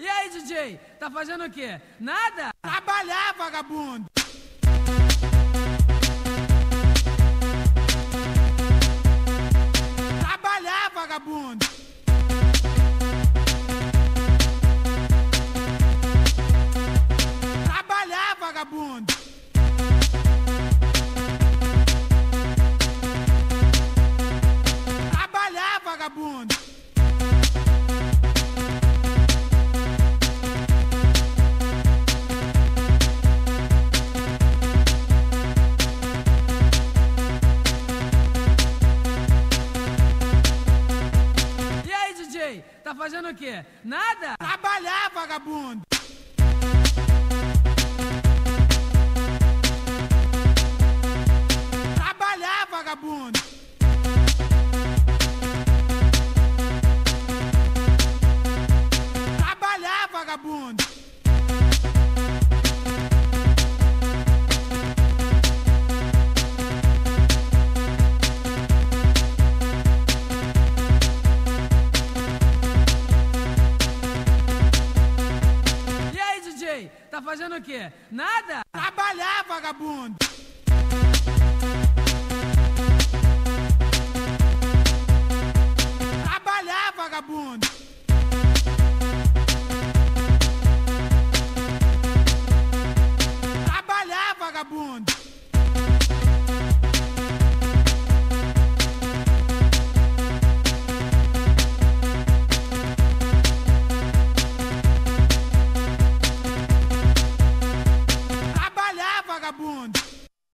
E aí, DJ, tá fazendo o quê? Nada? Trabalhar, vagabundo! Trabalhar, vagabundo! Trabalhar, vagabundo! Tá fazendo o quê? Nada? Trabalhar, vagabundo! Trabalhar, vagabundo! Trabalhar, vagabundo! Tá fazendo o quê? Nada? Trabalhar, vagabundo! Trabalhar, vagabundo! Trabalhar, vagabundo!